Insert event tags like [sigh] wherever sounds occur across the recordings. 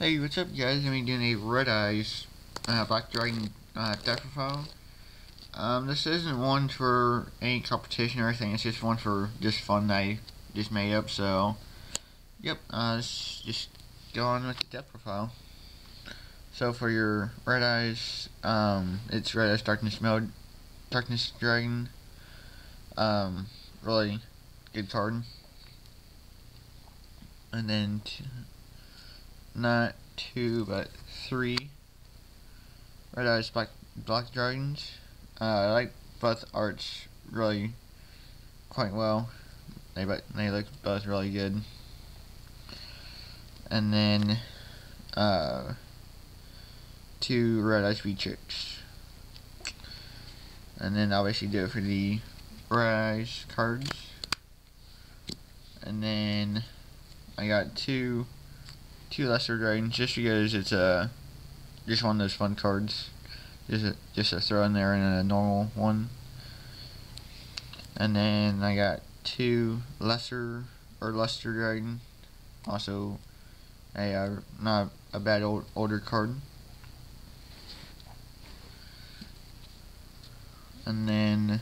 Hey, what's up guys? I'm doing a Red Eyes uh, Black Dragon uh, deck profile. Um, this isn't one for any competition or anything, it's just one for just fun that I just made up, so yep, uh, let's just go on with the deck profile. So for your Red Eyes, um, it's Red Eyes Darkness Mode, Darkness Dragon, um, really good card. And then not two, but three Red Eyes Black, Black Dragons. Uh, I like both arts really quite well. They but they look both really good. And then uh, two Red Eyes B. Chicks. And then obviously do it for the Red Eyes cards. And then I got two two lesser dragons just because it's a uh, just one of those fun cards. Just a, just to throw in there and a normal one. And then I got two lesser or luster dragon. Also a uh, not a bad old older card. And then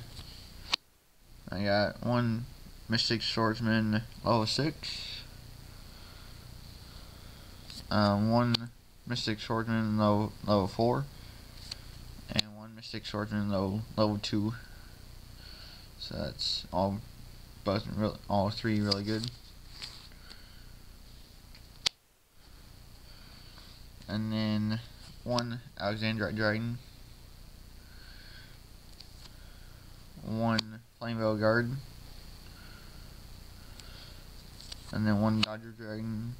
I got one Mystic Swordsman level 6 um, one Mystic Swordsman level, level 4, and one Mystic Swordsman level, level 2. So that's all, both, all three really good. And then one Alexandrite Dragon, one Flamvell Guard, and then one Dodger Dragon,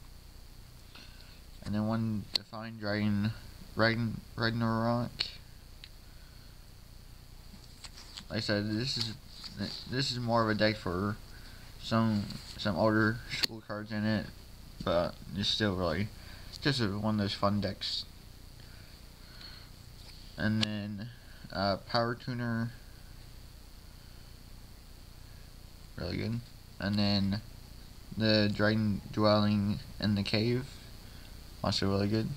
and then one Divine Dragon Ragn Ragnarok. Like I said, this is this is more of a deck for some some older school cards in it, but it's still really just one of those fun decks. And then uh, Power Tuner, really good. And then the Dragon Dwelling in the Cave. Also really good.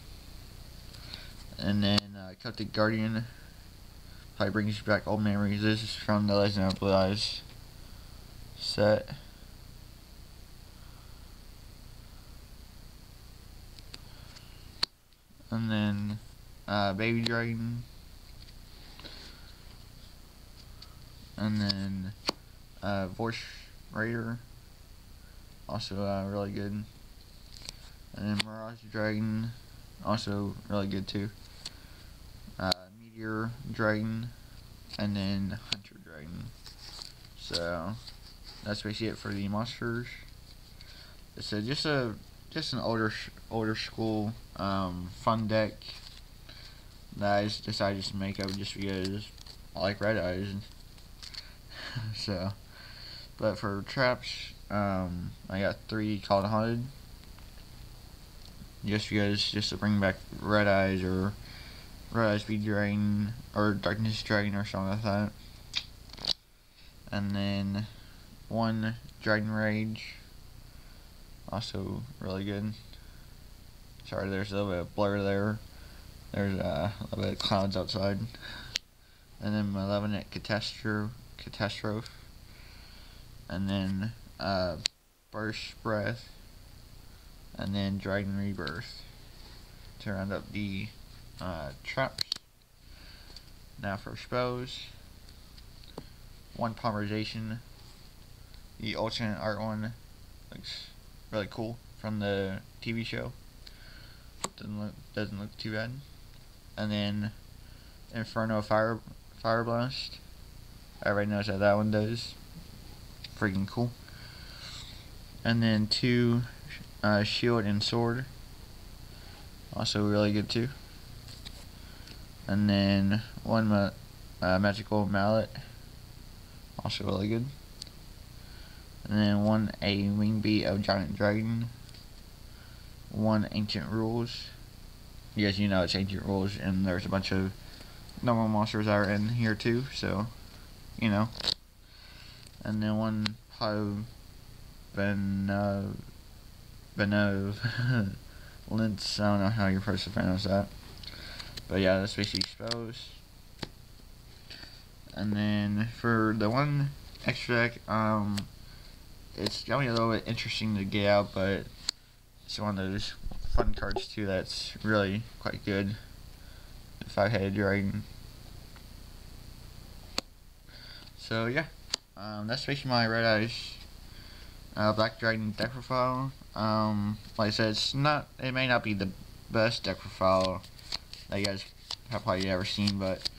And then uh, Celtic Guardian probably brings back old memories. This is from the Legend of Blue Eyes set. And then uh, Baby Dragon. And then uh, Voice Raider. Also uh, really good. And Mirage Dragon, also really good too. Uh, Meteor Dragon, and then Hunter Dragon. So that's basically it for the monsters. A, just a just an older older school um, fun deck that I just decided to make up just because I like red eyes. [laughs] so, but for traps, um, I got three called haunted just because just to bring back Red Eyes or Red Eyes B. Dragon or Darkness Dragon or something like that. And then one Dragon Rage, also really good. Sorry, there's a little bit of blur there. There's uh, a little bit of clouds outside. And then Malevolent Catastrophe, Catastrophe. And then uh, Burst Breath and then Dragon Rebirth to round up the uh, traps. Now for spells, one polymerization. The alternate art one looks really cool from the TV show. Doesn't look doesn't look too bad. And then Inferno Fire Fire Blast. Everybody knows how that one does. Freaking cool. And then two uh, shield and sword. Also really good too. And then one ma uh, magical mallet. Also really good. And then one a wing beat of giant dragon. One ancient rules. Yes, you know it's ancient rules, and there's a bunch of normal monsters that are in here too. So, you know. And then one Pyro Ben. Benove Lince. [laughs] I don't know how your first was that. But yeah, that's basically exposed. And then for the one extra deck, um, it's got me a little bit interesting to get out, but it's one of those fun cards too that's really quite good. Five-Headed Dragon. So yeah, um, that's basically my Red Eyes uh, Black Dragon deck profile. Um, like I said, it's not. It may not be the best deck profile that you guys have probably ever seen, but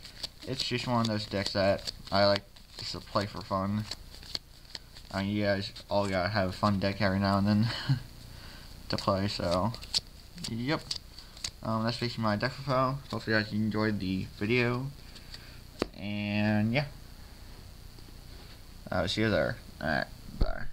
it's just one of those decks that I like just to play for fun. I mean, you guys all gotta have a fun deck every now and then [laughs] to play, so, yep. Um, that's basically my deck profile. Hopefully you guys enjoyed the video. And, yeah. I'll see you there. Alright, bye.